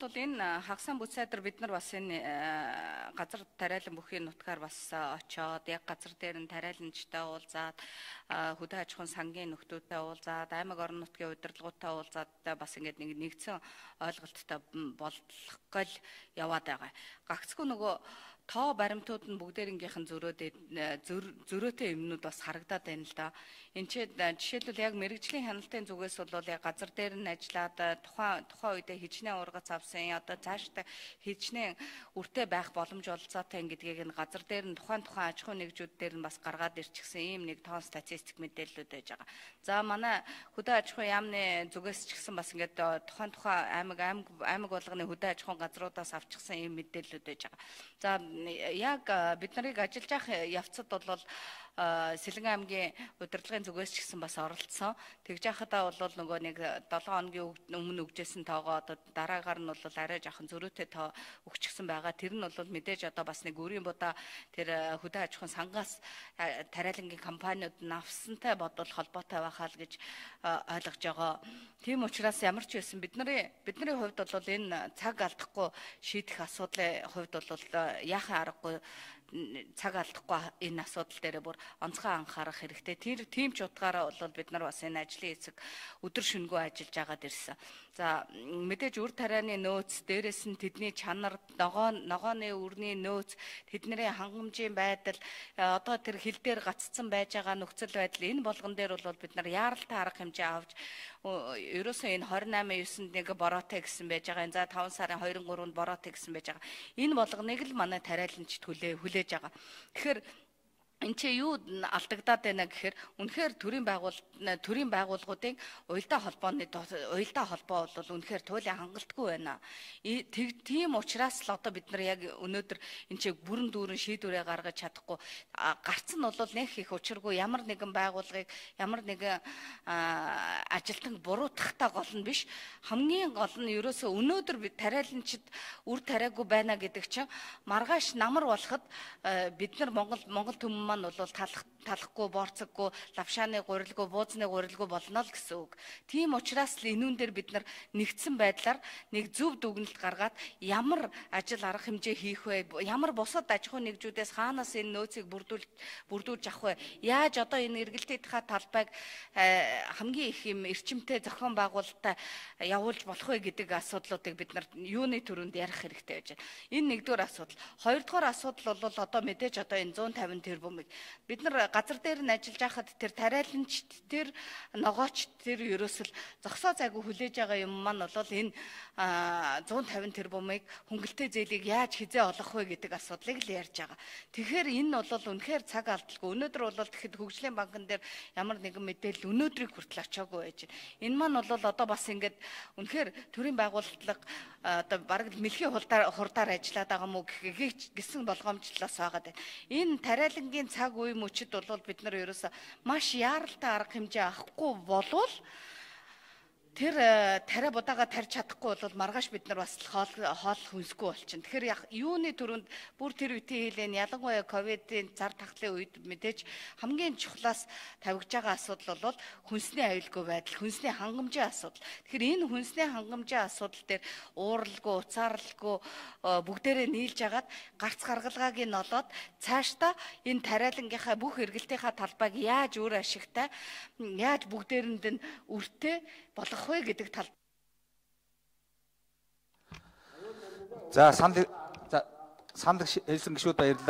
Бол энэ хагсан бүцайдар бид нар бас энэ газар тариалан бүхийн нутгаар бас очоод яг газар дээр нь тариаланчтай уулзаад хөдөө аж ахуйн сангийн нөхдөөтэй уулзаад аймаг орон нутгийн удирдлагуудтай уулзаад бас ингээд нэг нэгдсэн ойлголттой болгох гал яваад байгаа. Гагцгүй нөгөө тоо баримтууд нь бүгдээрнгийнх нь зөрөөд зөрөөтэй юмнууд бас харагдаад байна л да. Энд чи жишээлбэл яг мэрэгжлийн хяналтын зүгээс бол яг газар дээр нь ажиллаад тухайн тухайн үедээ хичнээн ургац авсан одоо цаашдаа хичнээн үртэй байх боломж олцоотой гэдгийг нь газар дээр нь тухайн тухайн аж ахуйн нэгжүүд дээр нь бас гаргаад ирчихсэн ийм нэг тоон статистик мэдээллүүд байж байгаа. За манай хөдөө аж ахуйн яамны зүгээс ч гэсэн бас ингээд тухайн тухайн аймаг аймаг аймаг болгоны хөдөө аж ахуйн газруудаас авчихсан ийм мэдээллүүд байж байгаа. За яг бид нарыг ажиллаж явах явцад бол Сэлэн аймгийн удирдлагын зүгээс ч гэсэн бас оролцсон. Тэгж яхадаа бол нөгөө нэг 7 хоногийн өмнө өгчээсэн тоогоо одоо дараагаар нь бол арай жоохон зөрүүтэй тоо өгчихсэн байгаа. Тэр нь бол мэдээж одоо бас нэг өрийн будаа тэр хөдөө аж ахуйн сангаас тариалангийн компаниуд нь авсантай бодвол холбоотой байхаа л гэж ойлгож байгаа. Тийм учраас ямар ч байсан бидний бидний хувьд бол энэ цаг алдахгүй шийдэх асуудлын хувьд бол яахын аргагүй цаг алдахгүй энэ асуудал дээр бүр онцгой анхаарах хэрэгтэй. Тэр тийм ч утгаараа бол бид нар бас энэ ажлын хэсэг өдөр шөнөгүй ажиллаж агаад ирсэн. За мэдээж үр тарианы нөөц, дээрэс нь тэдний чанар, ногоо ногооны үрний нөөц, тэдний хангамжийн байдал, одоо тэр хил дээр гаццсан байж байгаа нөхцөл байдал энэ болгон дээр бол бид нар яаралтай арга хэмжээ авч ерөөсөө энэ 28 9-нд нэг бороотой гэсэн байж байгаа. За 5 сарын 2 3-нд бороотой гэсэн байж байгаа. Энэ болгоныг л манай тариаланч хүлээ хүлээж байгаа. Тэгэхээр Энд чи юу алдагдаад байна гэхээр үнэхээр төрийн байгуул төрийн байгууллагуудын уялдаа холбооны уялдаа холбоо бол үнэхээр туйлын хангалтгүй байна. Тийм учраас л одоо бид нар яг өнөөдөр энэ чи бүрэн дүүрэн шийдвэрээ гаргаж чадахгүй гарц нь бол нэх их учиргүй ямар нэгэн байгууллагыг ямар нэгэн ажилтныг буруутгахтаа гол нь биш хамгийн гол нь ерөөсөө өнөөдөр тариаланчид үр тариагүй байна гэдэг чинь маргааш намар болоход бид нар Монгол Монгол төмөн маань бол талах талахгүй, борцоггүй, лавшааны гурилгүй, буузны гурилгүй болно л гэсэн үг. Тийм учраас л энүүн дээр бид нар нэгдсэн байдлаар нэг зөв дүгнэлт гаргаад ямар ажил арга хэмжээ хийх вэ? Ямар бусад аж ахуйн нэгжүүдээс хаанаас энэ нөөцийг бүрдүүл бүрдүүлж авах вэ? Яаж одоо энэ эргэлтийнхаа талбайг э, хамгийн их юм эрчимтэй зохион байгуулалтаа явуулж болох вэ гэдэг асуудлуудыг бид нар юуны төрөнд ярих хэрэгтэй байж байна. Энэ нэгдүгээр асуудал. Хоёрдугаар асуудал бол одоо мэдээж одоо энэ 150 тэрбумыг бид нар газар дээр нь ажиллаж байхад тэр тариаланч тэр ногооч тэр ерөөсөл зогсоо зайгүй хүлээж байгаа юм маань бол энэ 150 тэрбумыг хөнгөлтэй зээлийг яаж хизээ олох вэ гэдэг асуудлыг л ярьж байгаа. Тэгэхээр энэ бол үнэхээр цаг алдалгүй. Өнөөдөр бол тэгэхэд хөгжлийн банкн дээр ямар нэгэн мэдээлэл өнөөдрийг хүртэл очиагүй байж байна. Энэ маань бол одоо бас ингээд үнэхээр төрийн байгууллага одоо бараг мэлхийн хурдаар хурдаар ажиллаад байгаа мó гэсэн болгоомжлолоос байгаа даа. Энэ тариалангийн цаг үе мөчид бол бид нар ерөөсө маш яаралтай арга хэмжээ авахгүй болвол тэр э, тариа будаага тарьж чадахгүй бол маргааш бид нар бас хоол хоол хүнсгүй болчихно. Тэгэхээр юуны төрөнд бүр тэр үеийн хэлэн ялангуяа ковидын зар тахлын үед мэдээж хамгийн чухлаас тавигж байгаа асуудал бол хүнсний аюулгүй байдал, хүнсний хангамжийн асуудал. Тэгэхээр энэ хүнсний хангамжийн асуудал дээр ууралгүй, уцаарлгүй э, бүгдээрээ нийлж агаад гарц гаргалгааг нь олоод цаашдаа энэ тариалангийнхаа бүх эргэлтийнхаа талбайг яаж өөр ашигтай, яаж бүгдээрэнд нь болох болох вэ гэдэг тал. За санд за санд хэлсэн гişүүд баярлалаа.